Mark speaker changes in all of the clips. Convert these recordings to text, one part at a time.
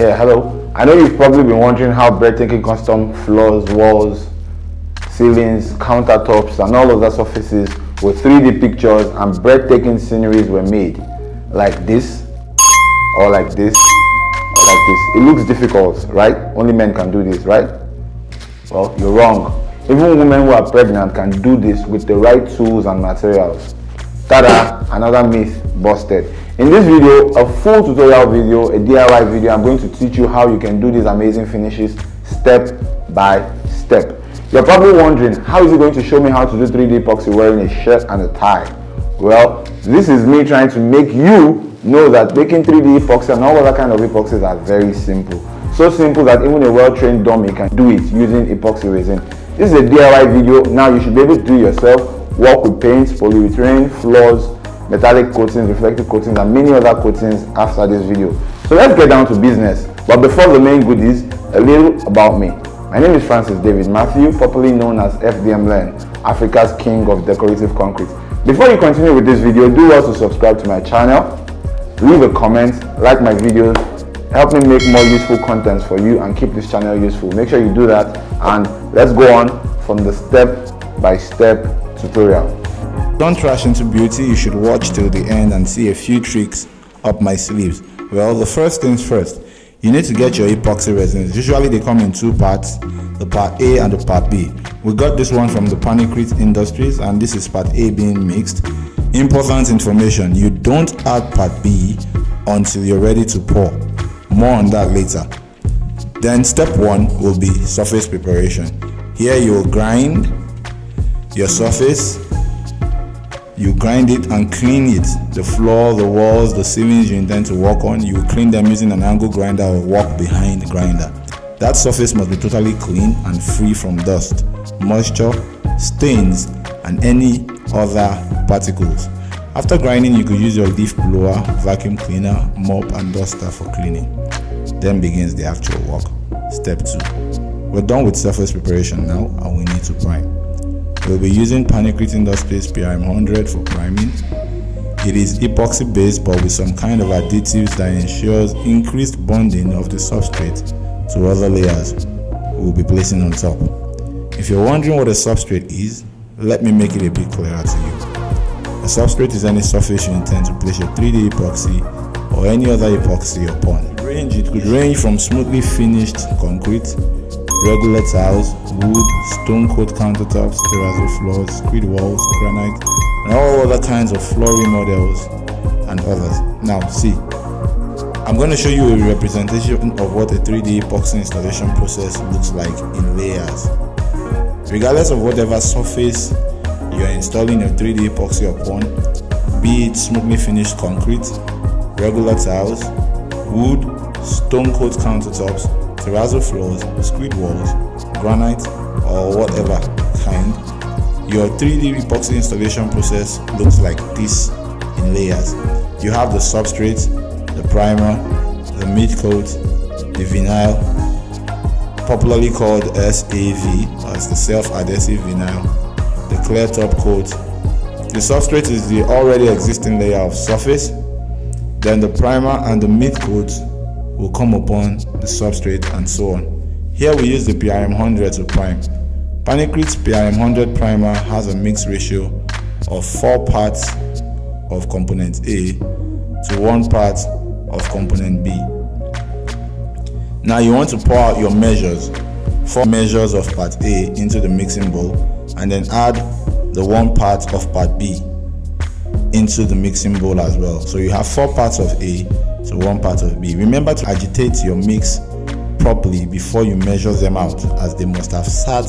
Speaker 1: Here, hello. I know you've probably been wondering how breathtaking custom floors, walls, ceilings, countertops, and all other surfaces with 3D pictures and breathtaking sceneries were made. Like this, or like this, or like this. It looks difficult, right? Only men can do this, right? Well, you're wrong. Even women who are pregnant can do this with the right tools and materials. Tada! Another myth busted. In this video, a full tutorial video, a DIY video, I'm going to teach you how you can do these amazing finishes step by step. You're probably wondering, how is he going to show me how to do 3D epoxy wearing a shirt and a tie? Well, this is me trying to make you know that making 3D epoxy and all other kind of epoxies are very simple. So simple that even a well-trained dummy can do it using epoxy resin. This is a DIY video. Now you should be able to do it yourself. Work with paints, polyurethane, floors, metallic coatings, reflective coatings, and many other coatings after this video. So let's get down to business. But before the main goodies, a little about me. My name is Francis David Matthew, popularly known as FDM Learn, Africa's king of decorative concrete. Before you continue with this video, do also subscribe to my channel, leave a comment, like my videos, help me make more useful content for you and keep this channel useful. Make sure you do that and let's go on from the step-by-step -step tutorial.
Speaker 2: Don't rush into beauty, you should watch till the end and see a few tricks up my sleeves. Well, the first things first, you need to get your epoxy resins. Usually they come in two parts, the part A and the part B. We got this one from the Panicrete Industries and this is part A being mixed. Important information, you don't add part B until you're ready to pour. More on that later. Then step one will be surface preparation. Here you will grind your surface you grind it and clean it. The floor the walls the ceilings you intend to work on you clean them using an angle grinder or walk behind grinder. That surface must be totally clean and free from dust moisture stains and any other particles. After grinding you could use your leaf blower vacuum cleaner mop and duster for cleaning. Then begins the actual work. Step 2 we're done with surface preparation now and we need to prime We'll be using Panicrete Industries PRM100 for priming. It is epoxy based but with some kind of additives that ensures increased bonding of the substrate to other layers we'll be placing on top. If you're wondering what a substrate is, let me make it a bit clearer to you. A substrate is any surface you intend to place your 3D epoxy or any other epoxy upon. It could range from smoothly finished concrete regular tiles, wood, stone coat countertops, terrazzo floors, screed walls, granite, and all other kinds of flooring models and others. Now, see, I'm going to show you a representation of what a 3D epoxy installation process looks like in layers. Regardless of whatever surface you're installing your 3D epoxy upon, be it smoothly finished concrete, regular tiles, wood, stone coat countertops, terrazzo floors, screed walls, granite, or whatever kind, your 3D epoxy installation process looks like this in layers. You have the substrate, the primer, the mid coat, the vinyl, popularly called SAV as the self-adhesive vinyl, the clear top coat. The substrate is the already existing layer of surface, then the primer and the mid coat will come upon the substrate and so on. Here we use the PRM100 to prime. Panicrete's PRM100 primer has a mix ratio of 4 parts of component A to 1 part of component B. Now you want to pour out your measures, 4 measures of part A into the mixing bowl and then add the 1 part of part B into the mixing bowl as well. So you have 4 parts of A to one part of B. Remember to agitate your mix properly before you measure them out as they must have sat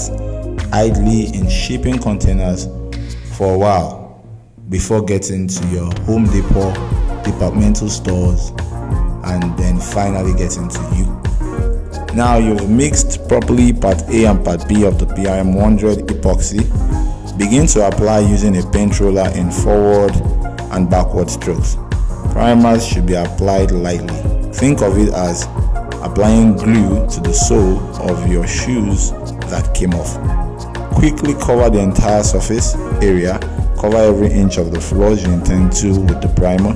Speaker 2: idly in shipping containers for a while before getting to your Home Depot, departmental stores, and then finally getting to you. Now you've mixed properly part A and part B of the PRM100 epoxy. Begin to apply using a paint roller in forward and backward strokes. Primers should be applied lightly. Think of it as applying glue to the sole of your shoes that came off. Quickly cover the entire surface area, cover every inch of the floors you intend to with the primer.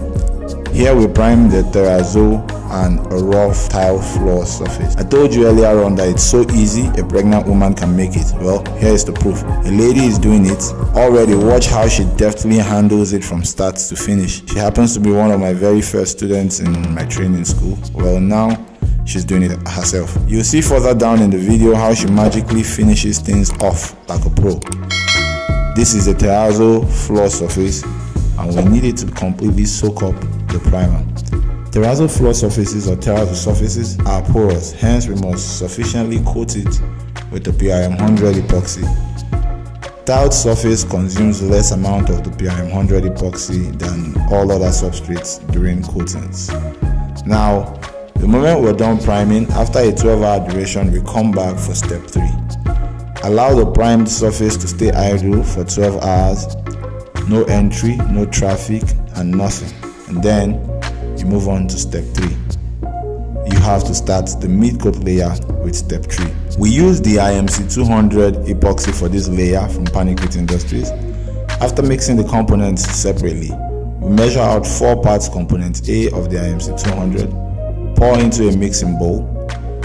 Speaker 2: Here we prime the terrazzo and a rough tile floor surface. I told you earlier on that it's so easy a pregnant woman can make it. Well, here is the proof. A lady is doing it. Already watch how she deftly handles it from start to finish. She happens to be one of my very first students in my training school. Well, now she's doing it herself. You'll see further down in the video how she magically finishes things off like a pro. This is a terrazzo floor surface and we need it to completely soak up the primer. Terrazzo floor surfaces or terrazzo surfaces are porous, hence we must sufficiently coat it with the PRM 100 epoxy. Tiled surface consumes less amount of the PRM 100 epoxy than all other substrates during coatings. Now, the moment we're done priming, after a 12 hour duration, we come back for step 3. Allow the primed surface to stay idle for 12 hours, no entry, no traffic, and nothing. And then you move on to step 3. You have to start the mid coat layer with step 3. We use the IMC 200 epoxy for this layer from Panic Panicrete Industries. After mixing the components separately, we measure out 4 parts component A of the IMC 200, pour into a mixing bowl,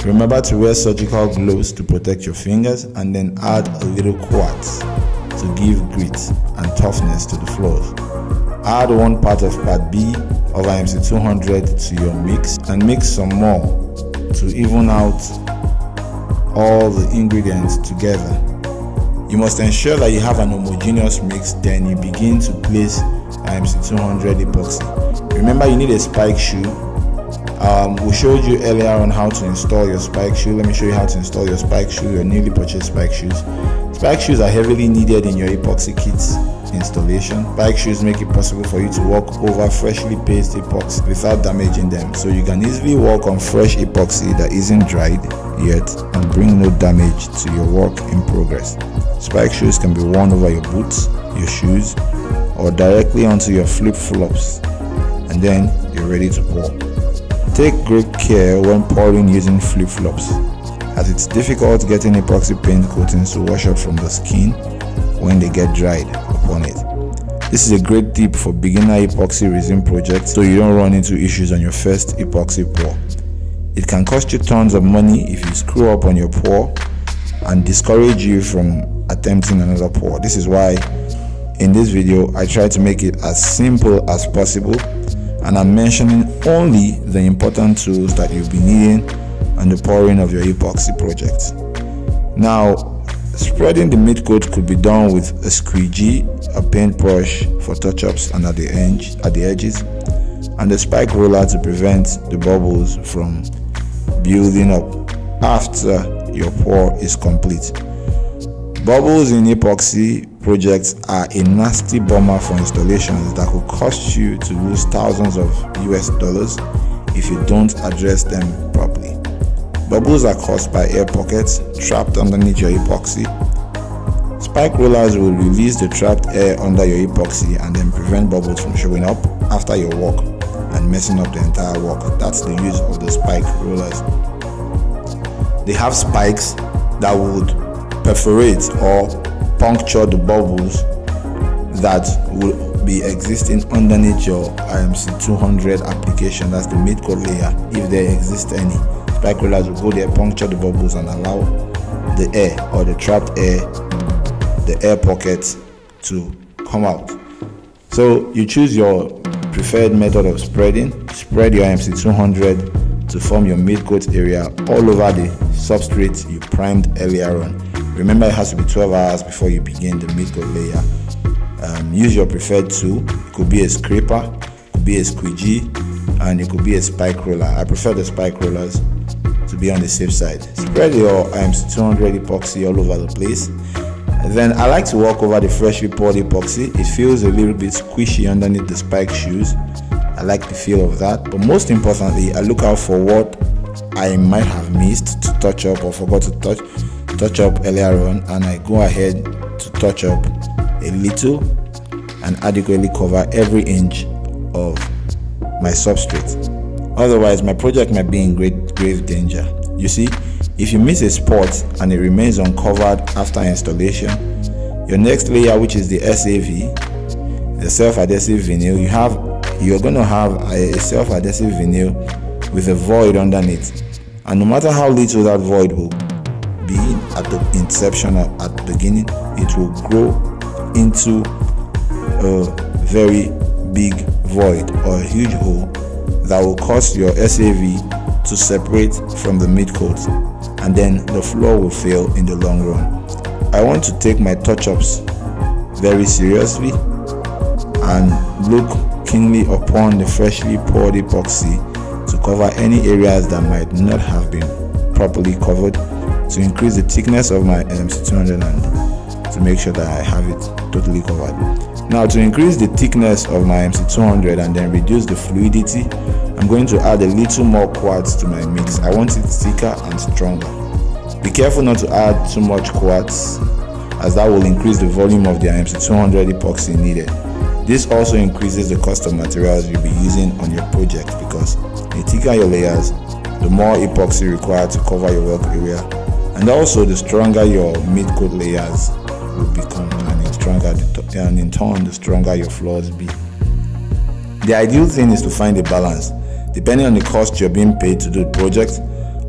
Speaker 2: Remember to wear surgical gloves to protect your fingers and then add a little quartz to give grit and toughness to the floors. Add one part of part B of IMC 200 to your mix and mix some more to even out all the ingredients together. You must ensure that you have an homogeneous mix then you begin to place IMC 200 epoxy. Remember you need a spike shoe um, we showed you earlier on how to install your spike shoe. Let me show you how to install your spike shoe, your newly purchased spike shoes. Spike shoes are heavily needed in your epoxy kits installation. Spike shoes make it possible for you to walk over freshly paste epoxy without damaging them. So you can easily walk on fresh epoxy that isn't dried yet and bring no damage to your work in progress. Spike shoes can be worn over your boots, your shoes, or directly onto your flip-flops and then you're ready to pour. Take great care when pouring using flip-flops as it's difficult getting epoxy paint coatings to wash out from the skin when they get dried upon it. This is a great tip for beginner epoxy resin projects so you don't run into issues on your first epoxy pour. It can cost you tons of money if you screw up on your pour and discourage you from attempting another pour. This is why in this video I try to make it as simple as possible and I'm mentioning only the important tools that you'll be needing on the pouring of your epoxy project. Now, spreading the mid coat could be done with a squeegee, a paintbrush for touch-ups and at the edge, at the edges, and a spike roller to prevent the bubbles from building up after your pour is complete. Bubbles in epoxy projects are a nasty bomber for installations that could cost you to lose thousands of US dollars if you don't address them properly. Bubbles are caused by air pockets trapped underneath your epoxy. Spike rollers will release the trapped air under your epoxy and then prevent bubbles from showing up after your work and messing up the entire work. That's the use of the spike rollers. They have spikes that would perforate or puncture the bubbles that will be existing underneath your um, IMC 200 application that's the mid-coat layer if there exist any spike rollers will go there puncture the bubbles and allow the air or the trapped air the air pockets to come out so you choose your preferred method of spreading spread your IMC 200 to form your mid-coat area all over the substrate you primed earlier on Remember it has to be 12 hours before you begin the mid coat layer. Um, use your preferred tool. It could be a scraper, it could be a squeegee, and it could be a spike roller. I prefer the spike rollers be on the safe side. Spread your um, IMC 200 epoxy all over the place. And then I like to walk over the freshly poured epoxy. It feels a little bit squishy underneath the spike shoes. I like the feel of that. But most importantly, I look out for what I might have missed to touch up or forgot to touch touch up earlier on and I go ahead to touch up a little and adequately cover every inch of my substrate. Otherwise, my project might be in great grave danger. You see, if you miss a spot and it remains uncovered after installation, your next layer, which is the SAV, the self-adhesive vinyl, you have you're going to have a self-adhesive vinyl with a void underneath. And no matter how little that void will be at the inception or at the beginning, it will grow into a very big void or a huge hole that will cause your SAV to separate from the mid coat and then the floor will fail in the long run. I want to take my touch-ups very seriously and look keenly upon the freshly poured epoxy to cover any areas that might not have been properly covered to increase the thickness of my MC200 and to make sure that I have it totally covered. Now to increase the thickness of my MC200 and then reduce the fluidity, I'm going to add a little more quartz to my mix. I want it thicker and stronger. Be careful not to add too much quartz as that will increase the volume of the MC200 epoxy needed. This also increases the cost of materials you'll be using on your project because the thicker your layers, the more epoxy required to cover your work area and also the stronger your mid-coat layers will become and stronger and in turn the stronger your floors be. The ideal thing is to find a balance depending on the cost you're being paid to do the project,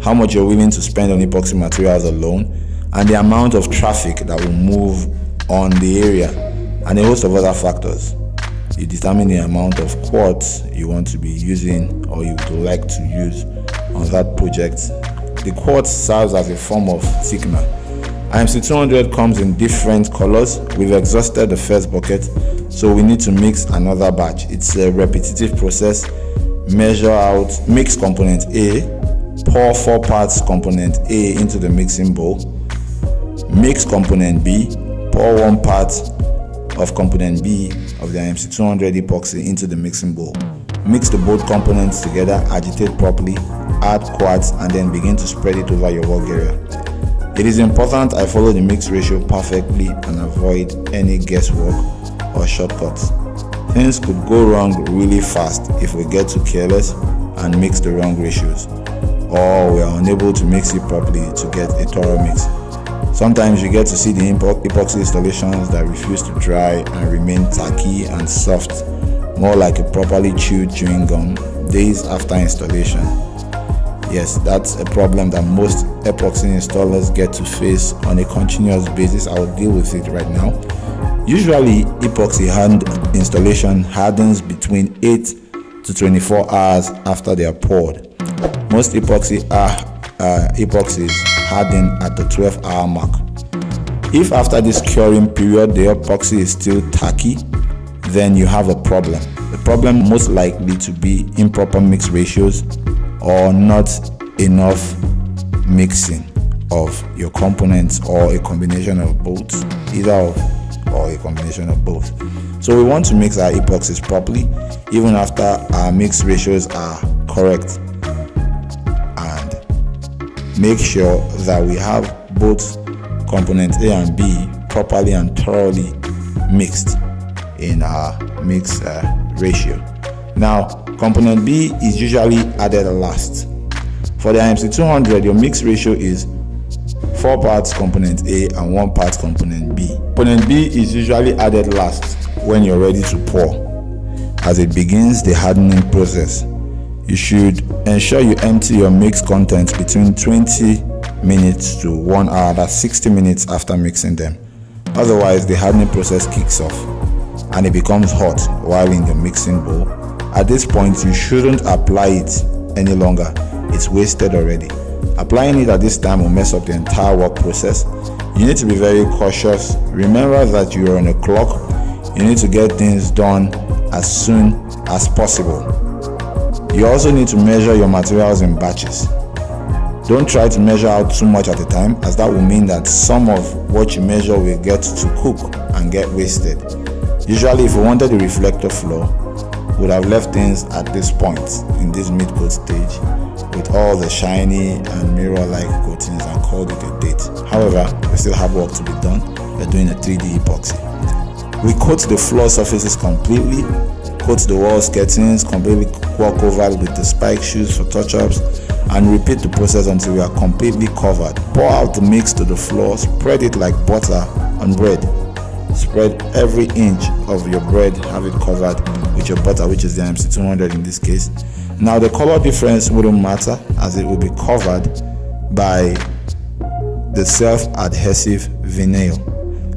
Speaker 2: how much you're willing to spend on epoxy materials alone, and the amount of traffic that will move on the area and a host of other factors. You determine the amount of quartz you want to be using or you would like to use on that project. The quartz serves as a form of thickener. IMC200 comes in different colors. We've exhausted the first bucket, so we need to mix another batch. It's a repetitive process. Measure out, mix component A, pour 4 parts component A into the mixing bowl, mix component B, pour 1 part of component B of the IMC200 epoxy into the mixing bowl. Mix the both components together, agitate properly, add quartz and then begin to spread it over your work area. It is important I follow the mix ratio perfectly and avoid any guesswork or shortcuts. Things could go wrong really fast if we get too careless and mix the wrong ratios or we are unable to mix it properly to get a thorough mix. Sometimes you get to see the epoxy installations that refuse to dry and remain tacky and soft, more like a properly chewed chewing gum days after installation. Yes, that's a problem that most epoxy installers get to face on a continuous basis. I will deal with it right now. Usually, epoxy hand installation hardens between 8 to 24 hours after they are poured. Most epoxy are uh, epoxies harden at the 12 hour mark. If after this curing period the epoxy is still tacky, then you have a problem. The problem most likely to be improper mix ratios or not enough mixing of your components or a combination of both, either of or a combination of both. So we want to mix our epoxies properly even after our mix ratios are correct and make sure that we have both components A and B properly and thoroughly mixed in our mix uh, ratio. Now, component B is usually added last. For the IMC200, your mix ratio is 4 parts component A and 1 part component B. Component B is usually added last when you're ready to pour as it begins the hardening process you should ensure you empty your mix contents between 20 minutes to 1 hour that's 60 minutes after mixing them otherwise the hardening process kicks off and it becomes hot while in the mixing bowl at this point you shouldn't apply it any longer. It's wasted already. Applying it at this time will mess up the entire work process. You need to be very cautious. Remember that you are on a clock. You need to get things done as soon as possible. You also need to measure your materials in batches. Don't try to measure out too much at a time as that will mean that some of what you measure will get to cook and get wasted. Usually if we wanted a reflector floor, would have left things at this point in this mid-coat stage with all the shiny and mirror-like coatings and called it a date. However, we still have work to be done. We're doing a 3D epoxy. We coat the floor surfaces completely coat the wall skirtings, completely walk over with the spike shoes for touch-ups and repeat the process until we are completely covered. Pour out the mix to the floor, spread it like butter on bread. Spread every inch of your bread have it covered with your butter which is the MC200 in this case. Now the color difference wouldn't matter as it will be covered by the self-adhesive vinyl.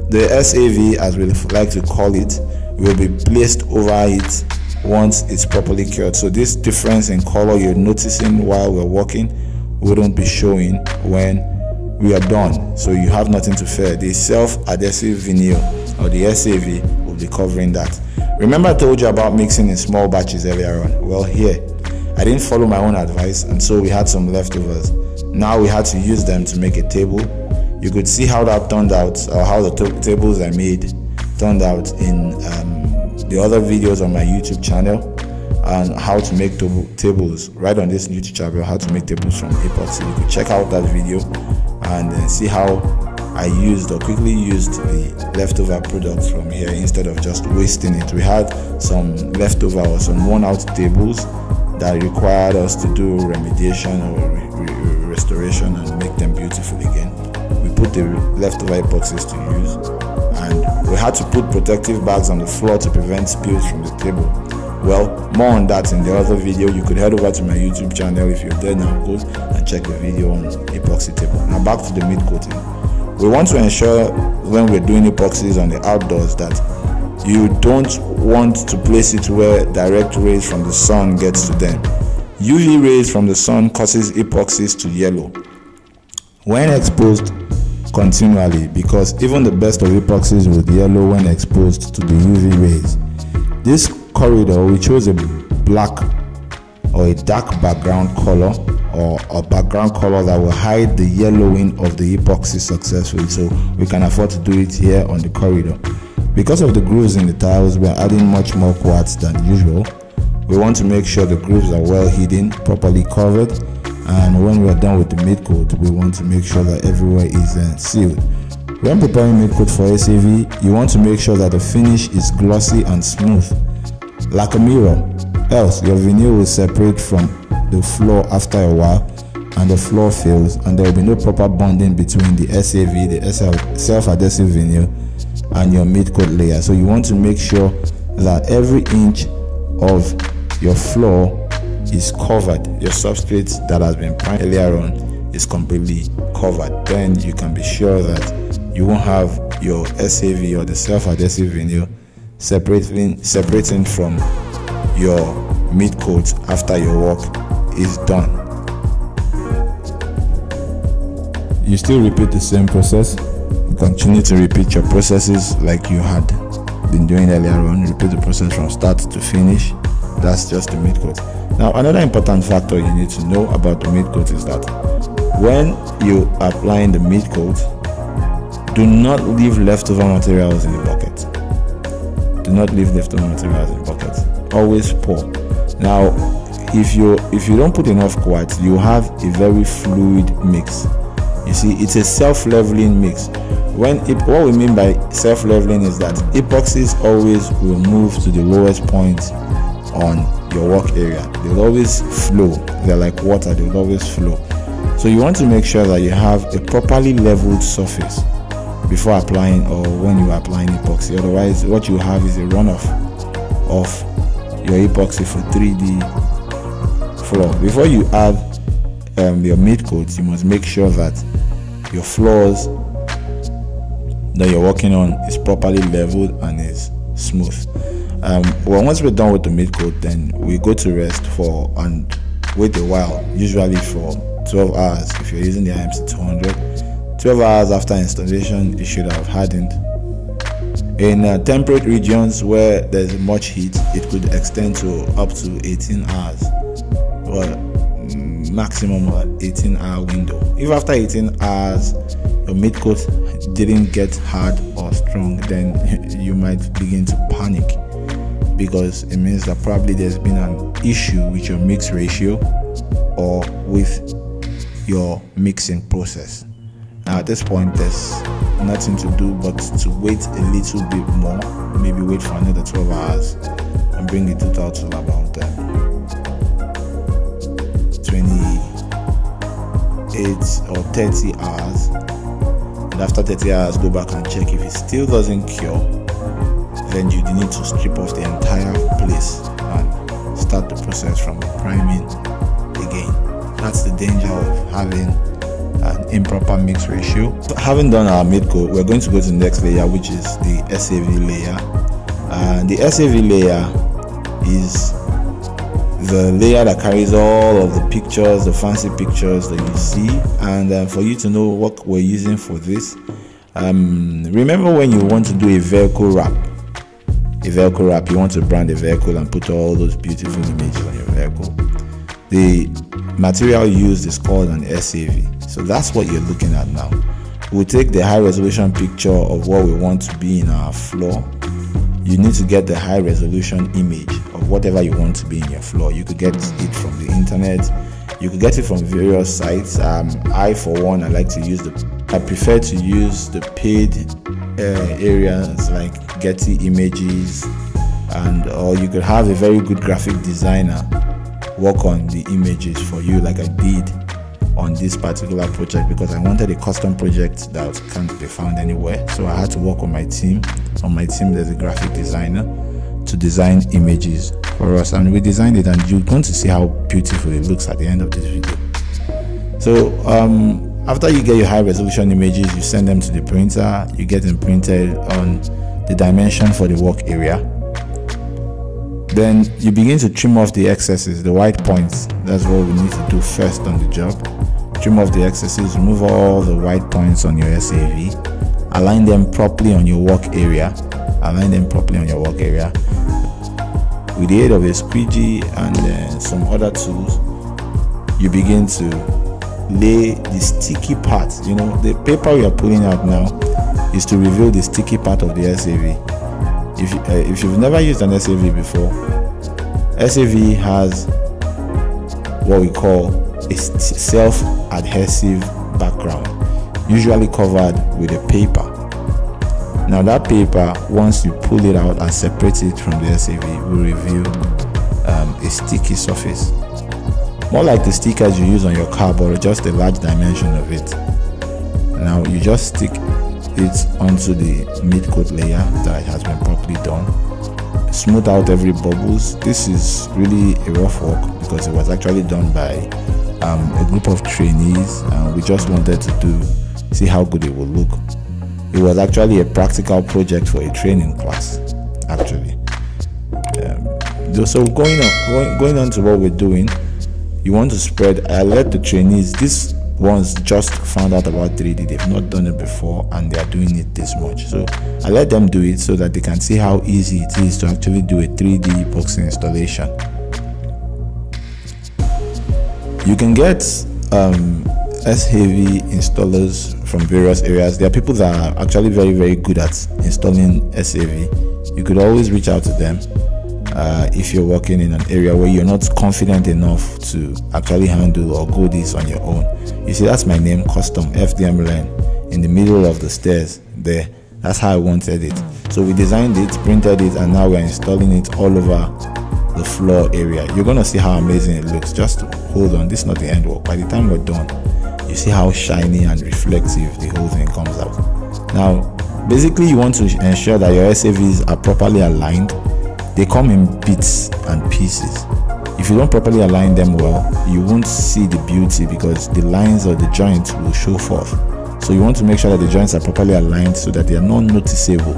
Speaker 2: The SAV as we like to call it will be placed over it once it's properly cured. So this difference in color you're noticing while we're working wouldn't be showing when we are done. So you have nothing to fear. The self-adhesive vinyl or the SAV will be covering that. Remember I told you about mixing in small batches earlier on? Well here. I didn't follow my own advice and so we had some leftovers. Now we had to use them to make a table. You could see how that turned out or how the tables I made turned out in um, the other videos on my YouTube channel and how to make tables. Right on this YouTube channel how to make tables from epoxy you could check out that video and see how I used or quickly used the leftover products from here instead of just wasting it. We had some leftover or some worn out tables that required us to do remediation or re- re- restoration and make them beautiful again. We put the leftover epoxies to use and we had to put protective bags on the floor to prevent spills from the table well, more on that in the other video. You could head over to my YouTube channel if you're there now. Go and check the video on epoxy table. Now back to the mid coating. We want to ensure when we're doing epoxies on the outdoors that you don't want to place it where direct rays from the sun gets to them. UV rays from the sun causes epoxies to yellow when exposed continually because even the best of epoxies will yellow when exposed to the UV rays. This corridor we chose a black or a dark background color or a background color that will hide the yellowing of the epoxy successfully. So we can afford to do it here on the corridor. Because of the grooves in the tiles we are adding much more quartz than usual. We want to make sure the grooves are well hidden properly covered and when we are done with the mid coat we want to make sure that everywhere is uh, sealed. When preparing mid coat for SAV you want to make sure that the finish is glossy and smooth like a mirror, else your vinyl will separate from the floor after a while and the floor fails and there will be no proper bonding between the SAV, the self-adhesive vinyl and your mid-coat layer. So you want to make sure that every inch of your floor is covered. Your substrate that has been primed earlier on is completely covered. Then you can be sure that you won't have your SAV or the self-adhesive vinyl separating separating from your mid coat after your work is done. You still repeat the same process. Continue to repeat your processes like you had been doing earlier on. Repeat the process from start to finish. That's just the mid coat. Now, another important factor you need to know about the mid coat is that when you applying the mid coat, do not leave leftover materials in the bucket do not leave leftover materials in buckets always pour. Now if you if you don't put enough quartz you have a very fluid mix. You see it's a self-leveling mix. When what we mean by self-leveling is that epoxies always will move to the lowest point on your work area. They'll always flow. They're like water. They'll always flow. So you want to make sure that you have a properly leveled surface before applying or when you are applying epoxy. Otherwise what you have is a runoff of your epoxy for 3d floor. Before you add um, your mid coat you must make sure that your floors that you're working on is properly leveled and is smooth. Um, well once we're done with the mid coat then we go to rest for and wait a while usually for 12 hours. If you're using the IMC 200 12 hours after installation it should have hardened. In uh, temperate regions where there's much heat it could extend to up to 18 hours or maximum 18 hour window. If after 18 hours your mid coat didn't get hard or strong then you might begin to panic because it means that probably there's been an issue with your mix ratio or with your mixing process now at this point, there's nothing to do but to wait a little bit more, maybe wait for another 12 hours and bring the total to about um, 28 or 30 hours. And after 30 hours, go back and check if it still doesn't cure then you need to strip off the entire place and start the process from priming again. That's the danger of having improper mix ratio. So having done our mid coat, we're going to go to the next layer, which is the SAV layer. And the SAV layer is the layer that carries all of the pictures, the fancy pictures that you see. And uh, for you to know what we're using for this, um, remember when you want to do a vehicle wrap, a vehicle wrap, you want to brand a vehicle and put all those beautiful images on your vehicle. The material used is called an SAV. So that's what you're looking at now. We'll take the high resolution picture of what we want to be in our floor. You need to get the high resolution image of whatever you want to be in your floor. You could get it from the internet. You could get it from various sites. Um, I, for one, I like to use the. I prefer to use the paid uh, areas like Getty Images, and or you could have a very good graphic designer work on the images for you, like I did on this particular project because I wanted a custom project that can't be found anywhere. So I had to work on my team. On my team, there's a graphic designer to design images for us, and we designed it. And you're going to see how beautiful it looks at the end of this video. So um, after you get your high resolution images, you send them to the printer. You get them printed on the dimension for the work area. Then you begin to trim off the excesses, the white points. That's what we need to do first on the job trim off the excesses, remove all the white points on your SAV, align them properly on your work area, align them properly on your work area. With the aid of a squeegee and uh, some other tools, you begin to lay the sticky part. You know, the paper you are pulling out now is to reveal the sticky part of the SAV. If, uh, if you've never used an SAV before, SAV has what we call a self-adhesive background, usually covered with a paper. Now that paper, once you pull it out and separate it from the SAV, will reveal um, a sticky surface. More like the stickers you use on your car, but just a large dimension of it. Now you just stick it onto the mid coat layer that has been properly done. Smooth out every bubbles. This is really a rough work because it was actually done by um, a group of trainees and we just wanted to do see how good it would look it was actually a practical project for a training class actually um, so going on going, going on to what we're doing you want to spread i let the trainees this ones just found out about 3d they've not done it before and they are doing it this much so i let them do it so that they can see how easy it is to actually do a 3d epoxy installation you can get um, SAV installers from various areas. There are people that are actually very, very good at installing SAV. You could always reach out to them uh, if you're working in an area where you're not confident enough to actually handle or go this on your own. You see, that's my name, Custom FDM Learn in the middle of the stairs there. That's how I wanted it. So we designed it, printed it, and now we're installing it all over the floor area you're gonna see how amazing it looks just hold on this is not the end work by the time we're done you see how shiny and reflective the whole thing comes out now basically you want to ensure that your SAVs are properly aligned they come in bits and pieces if you don't properly align them well you won't see the beauty because the lines of the joints will show forth so you want to make sure that the joints are properly aligned so that they are not noticeable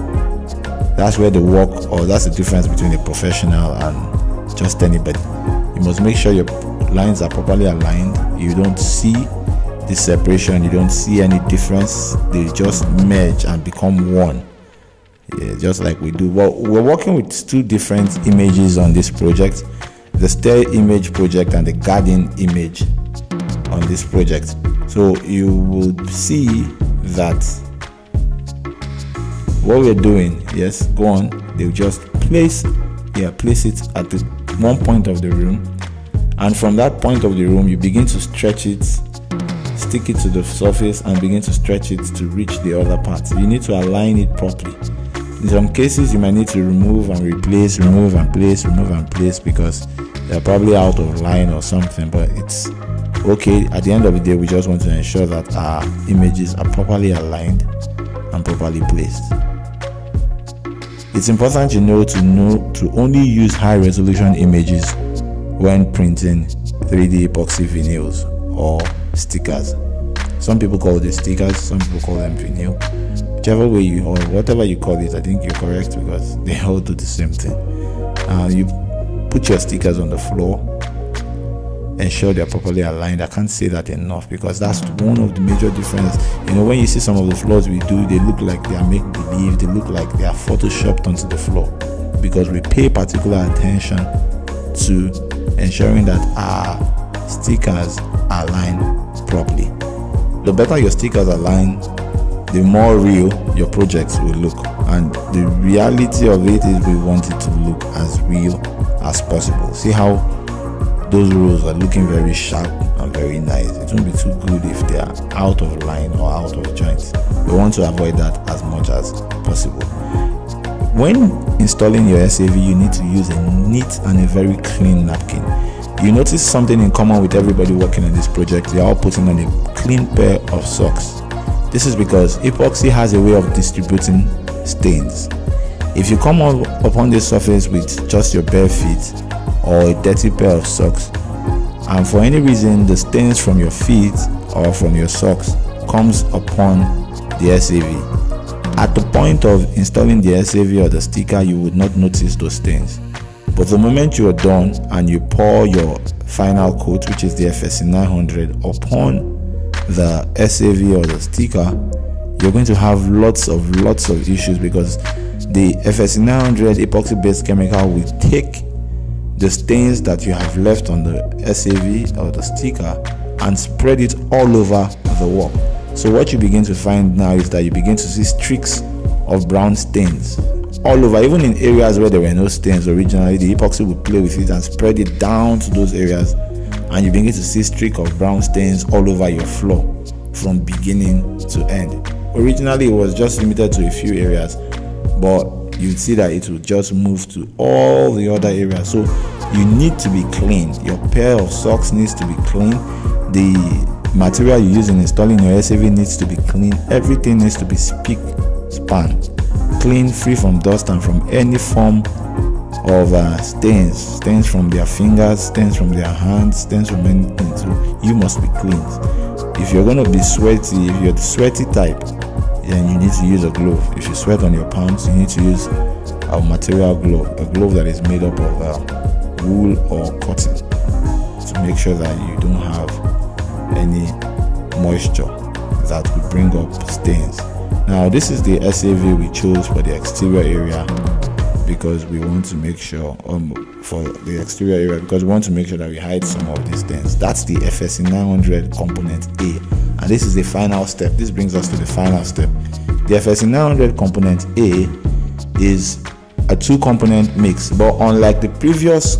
Speaker 2: that's where the work or that's the difference between a professional and just anybody. You must make sure your lines are properly aligned. You don't see the separation, you don't see any difference. They just merge and become one. Yeah, just like we do. Well, we're working with two different images on this project the stair image project and the garden image on this project. So you will see that what we're doing, yes, go on, they'll just place yeah, place it at the one point of the room and from that point of the room you begin to stretch it stick it to the surface and begin to stretch it to reach the other part you need to align it properly in some cases you might need to remove and replace remove and place remove and place because they're probably out of line or something but it's okay at the end of the day we just want to ensure that our images are properly aligned and properly placed It's important to know to know to only use high resolution images when printing 3D epoxy vinyls or stickers. Some people call it stickers, some people call them vinyl. Whichever way you or whatever you call it, I think you're correct because they all do the same thing. Uh, you put your stickers on the floor ensure they're properly aligned. I can't say that enough because that's one of the major differences. You know, when you see some of the floors we do, they look like they are make believe, they look like they are photoshopped onto the floor because we pay particular attention to ensuring that our stickers align properly. The better your stickers align, the more real your projects will look. And the reality of it is we want it to look as real as possible. See how those rows are looking very sharp and very nice. It won't be too good if they are out of line or out of joint. We want to avoid that as much as possible. When installing your SAV, you need to use a neat and a very clean napkin. You notice something in common with everybody working on this project. They are all putting on a clean pair of socks. This is because epoxy has a way of distributing stains. If you come upon this surface with just your bare feet, or a dirty pair of socks and for any reason the stains from your feet or from your socks comes upon the SAV. At the point of installing the SAV or the sticker you would not notice those stains. But the moment you are done and you pour your final coat which is the FSC 900 upon the SAV or the sticker you're going to have lots of lots of issues because the FSC 900 epoxy based chemical will take the stains that you have left on the SAV or the sticker and spread it all over the work. So what you begin to find now is that you begin to see streaks of brown stains all over, even in areas where there were no stains originally, the epoxy will play with it and spread it down to those areas and you begin to see streak of brown stains all over your floor from beginning to end. Originally it was just limited to a few areas, but you'd see that it will just move to all the other areas. So you need to be clean. Your pair of socks needs to be clean. The material you use in installing your SAV needs to be clean. Everything needs to be spick span, clean, free from dust and from any form of uh, stains, stains from their fingers, stains from their hands, stains from anything. So you must be clean. If you're gonna be sweaty, if you're the sweaty type, then you need to use a glove. If you sweat on your palms, you need to use a material glove, a glove that is made up of uh, wool or cotton to make sure that you don't have any moisture that could bring up stains. Now, this is the SAV we chose for the exterior area because we want to make sure um, for the exterior area because we want to make sure that we hide some of these things. That's the FSC 900 component A. And this is the final step. This brings us to the final step. The FSC 900 component A is a two component mix but unlike the previous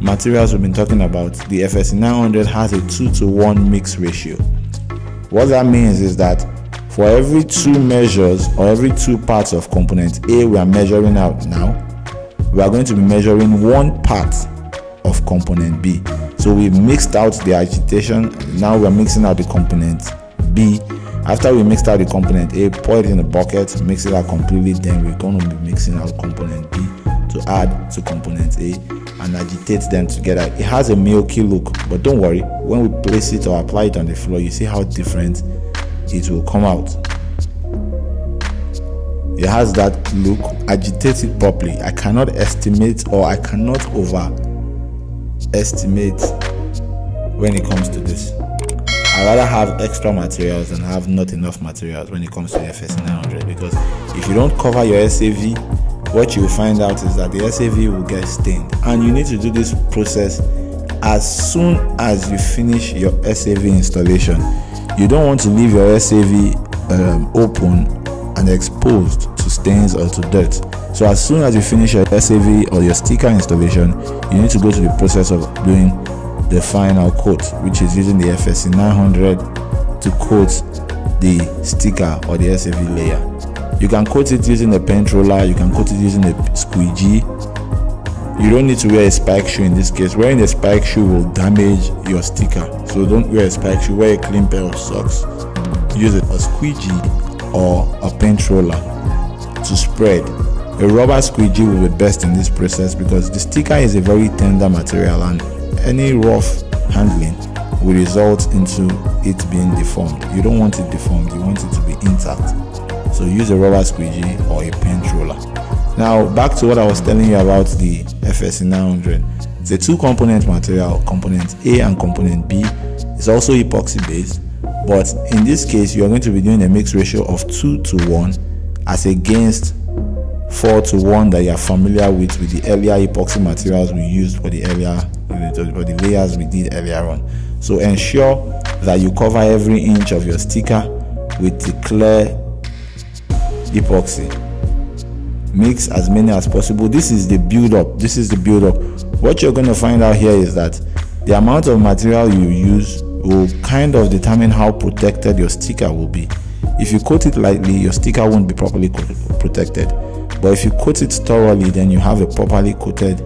Speaker 2: materials we've been talking about the FSC 900 has a 2 to 1 mix ratio. What that means is that for every two measures or every two parts of component A we are measuring out now we are going to be measuring one part of component B so we mixed out the agitation. Now we're mixing out the component B. After we mixed out the component A, pour it in a bucket, mix it out completely. Then we're going to be mixing out component B to add to component A and agitate them together. It has a milky look, but don't worry. When we place it or apply it on the floor, you see how different it will come out. It has that look. Agitate it properly. I cannot estimate or I cannot over estimate when it comes to this. I rather have extra materials than have not enough materials when it comes to FSC 900 because if you don't cover your SAV, what you will find out is that the SAV will get stained, and you need to do this process as soon as you finish your SAV installation. You don't want to leave your SAV um, open and exposed to stains or to dirt. So as soon as you finish your SAV or your sticker installation, you need to go to the process of doing the final coat, which is using the FSC 900 to coat the sticker or the SAV layer. You can coat it using a paint roller, you can coat it using a squeegee. You don't need to wear a spike shoe in this case. Wearing a spike shoe will damage your sticker. So don't wear a spike shoe, wear a clean pair of socks. Use a squeegee or a paint roller to spread a rubber squeegee will be best in this process because the sticker is a very tender material and any rough handling will result into it being deformed. You don't want it deformed, you want it to be intact. So use a rubber squeegee or a paint roller. Now back to what I was telling you about the FSC 900. It's a two component material, component A and component B. It's also epoxy based, but in this case you are going to be doing a mix ratio of 2 to 1 as against 4 to 1 that you are familiar with with the earlier epoxy materials we used for the earlier for the layers we did earlier on so ensure that you cover every inch of your sticker with the clear epoxy mix as many as possible. This is the build up this is the build up what you're going to find out here is that the amount of material you use will kind of determine how protected your sticker will be. If you coat it lightly your sticker won't be properly protected. But if you coat it thoroughly then you have a properly coated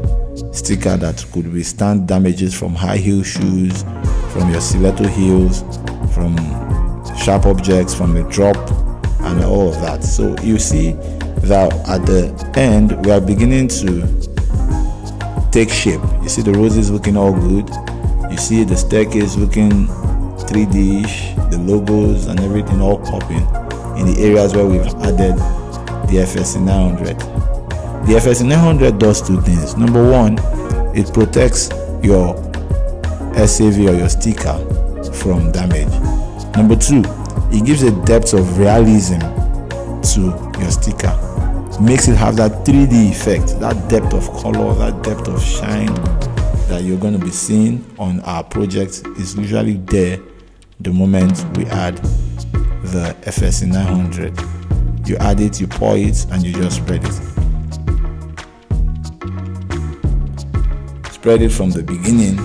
Speaker 2: sticker that could withstand damages from high heel shoes from your stiletto heels from sharp objects from a drop and all of that so you see that at the end we are beginning to take shape you see the roses looking all good you see the staircase looking 3d-ish the logos and everything all popping in the areas where we've added the FSC 900. The FSC 900 does two things. Number one, it protects your SAV or your sticker from damage. Number two, it gives a depth of realism to your sticker. Makes it have that 3D effect, that depth of color, that depth of shine that you're going to be seeing on our project is usually there the moment we add the FSC 900 you add it, you pour it, and you just spread it. Spread it from the beginning.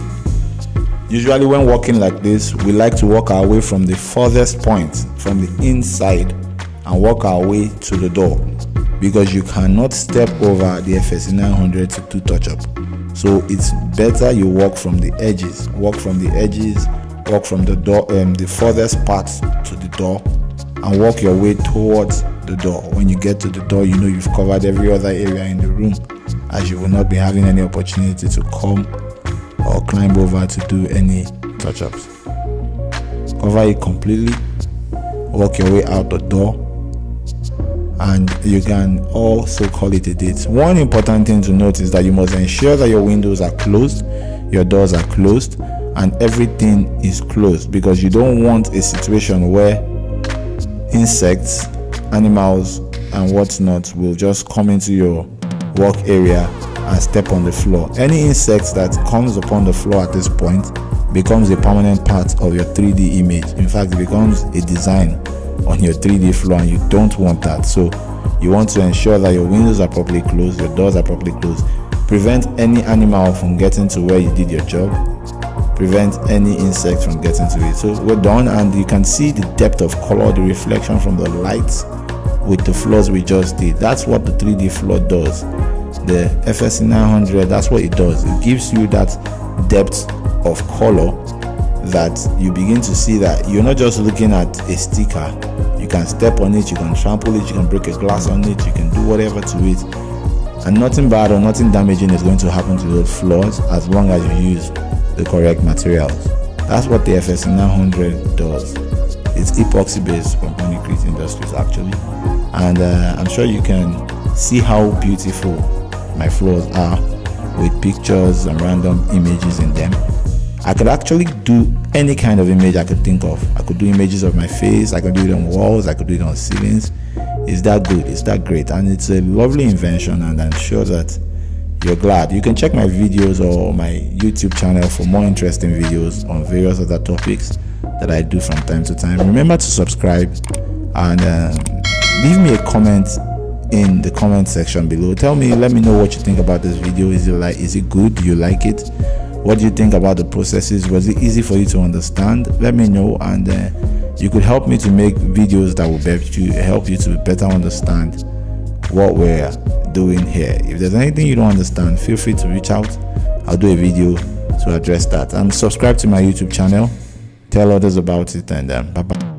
Speaker 2: Usually, when walking like this, we like to walk our way from the furthest point, from the inside, and walk our way to the door because you cannot step over the FSC 900 to touch up. So it's better you walk from the edges, walk from the edges, walk from the door, um, the furthest part to the door, and walk your way towards the door. When you get to the door, you know you've covered every other area in the room, as you will not be having any opportunity to come or climb over to do any touch ups. Cover it completely, walk your way out the door, and you can also call it a date. One important thing to note is that you must ensure that your windows are closed, your doors are closed, and everything is closed because you don't want a situation where insects animals and whatnot will just come into your work area and step on the floor. Any insect that comes upon the floor at this point becomes a permanent part of your 3D image. In fact, it becomes a design on your 3D floor and you don't want that. So you want to ensure that your windows are properly closed, your doors are properly closed. Prevent any animal from getting to where you did your job. Prevent any insect from getting to it. So we're done and you can see the depth of color, the reflection from the lights with the floors we just did. That's what the 3D floor does. The FSC 900, that's what it does. It gives you that depth of color that you begin to see that you're not just looking at a sticker. You can step on it, you can trample it, you can break a glass on it, you can do whatever to it. And nothing bad or nothing damaging is going to happen to those floors as long as you use the correct materials. That's what the FSC 900 does. It's epoxy based from Honeycrete Industries actually and uh, I'm sure you can see how beautiful my floors are with pictures and random images in them. I could actually do any kind of image I could think of. I could do images of my face, I could do it on walls, I could do it on ceilings. It's that good, it's that great, and it's a lovely invention, and I'm sure that you're glad. You can check my videos or my YouTube channel for more interesting videos on various other topics that I do from time to time. Remember to subscribe and um, leave me a comment in the comment section below. Tell me let me know what you think about this video. Is it like is it good? Do you like it? What do you think about the processes? Was it easy for you to understand? Let me know and uh, you could help me to make videos that will help you to better understand what we're doing here. If there's anything you don't understand feel free to reach out. I'll do a video to address that. And subscribe to my youtube channel. Tell others about it and um, bye bye